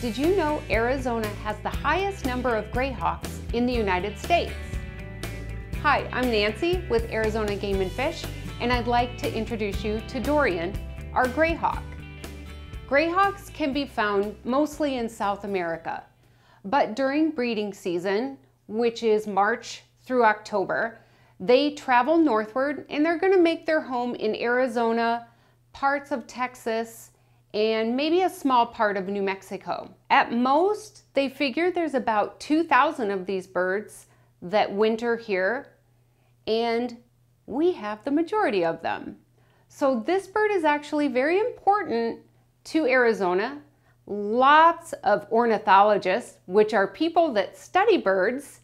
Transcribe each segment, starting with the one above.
Did you know Arizona has the highest number of grayhawks in the United States? Hi, I'm Nancy with Arizona Game and Fish, and I'd like to introduce you to Dorian, our grayhawk. Grayhawks can be found mostly in South America, but during breeding season, which is March through October, they travel northward and they're gonna make their home in Arizona, parts of Texas, and maybe a small part of New Mexico. At most, they figure there's about 2,000 of these birds that winter here, and we have the majority of them. So this bird is actually very important to Arizona. Lots of ornithologists, which are people that study birds,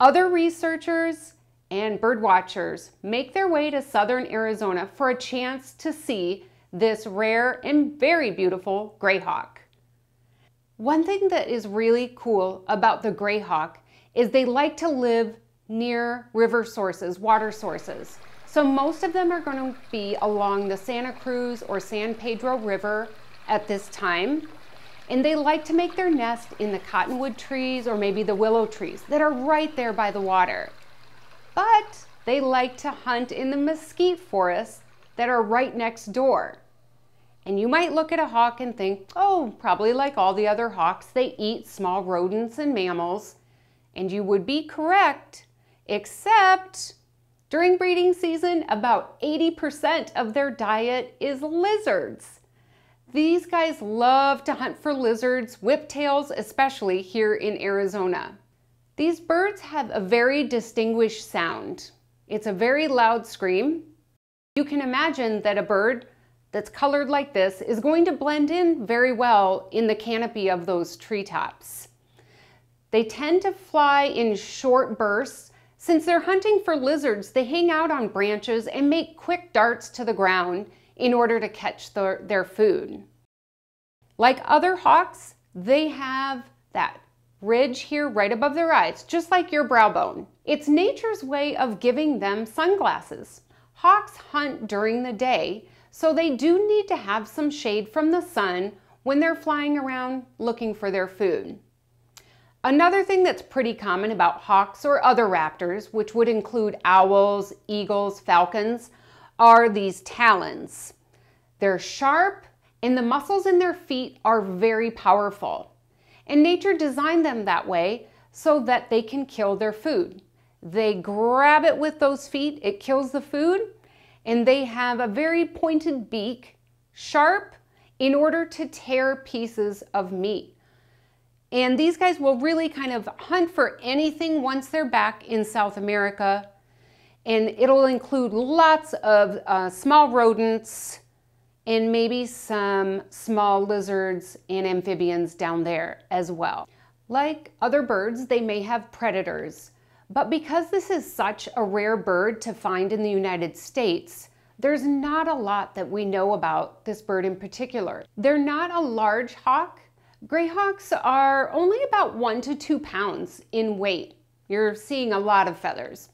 other researchers, and bird watchers make their way to southern Arizona for a chance to see this rare and very beautiful grayhawk. One thing that is really cool about the grayhawk is they like to live near river sources, water sources. So most of them are going to be along the Santa Cruz or San Pedro River at this time. And they like to make their nest in the cottonwood trees or maybe the willow trees that are right there by the water. But they like to hunt in the mesquite forests that are right next door. And you might look at a hawk and think, oh, probably like all the other hawks, they eat small rodents and mammals. And you would be correct, except during breeding season, about 80% of their diet is lizards. These guys love to hunt for lizards, whiptails especially here in Arizona. These birds have a very distinguished sound. It's a very loud scream. You can imagine that a bird that's colored like this is going to blend in very well in the canopy of those treetops. They tend to fly in short bursts. Since they're hunting for lizards, they hang out on branches and make quick darts to the ground in order to catch the, their food. Like other hawks, they have that ridge here right above their eyes, just like your brow bone. It's nature's way of giving them sunglasses. Hawks hunt during the day, so they do need to have some shade from the sun when they're flying around looking for their food. Another thing that's pretty common about hawks or other raptors, which would include owls, eagles, falcons, are these talons. They're sharp and the muscles in their feet are very powerful. And nature designed them that way so that they can kill their food. They grab it with those feet, it kills the food, and they have a very pointed beak, sharp, in order to tear pieces of meat. And these guys will really kind of hunt for anything once they're back in South America. And it'll include lots of uh, small rodents and maybe some small lizards and amphibians down there as well. Like other birds, they may have predators. But because this is such a rare bird to find in the United States, there's not a lot that we know about this bird in particular. They're not a large hawk. Grayhawks are only about one to two pounds in weight. You're seeing a lot of feathers.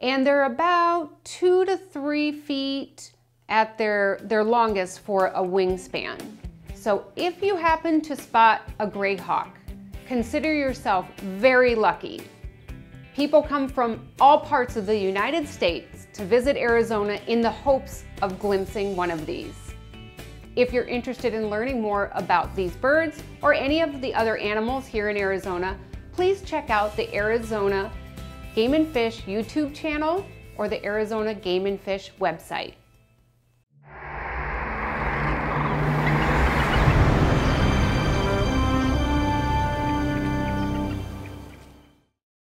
And they're about two to three feet at their, their longest for a wingspan. So if you happen to spot a grayhawk, consider yourself very lucky People come from all parts of the United States to visit Arizona in the hopes of glimpsing one of these. If you're interested in learning more about these birds or any of the other animals here in Arizona, please check out the Arizona Game and Fish YouTube channel or the Arizona Game and Fish website.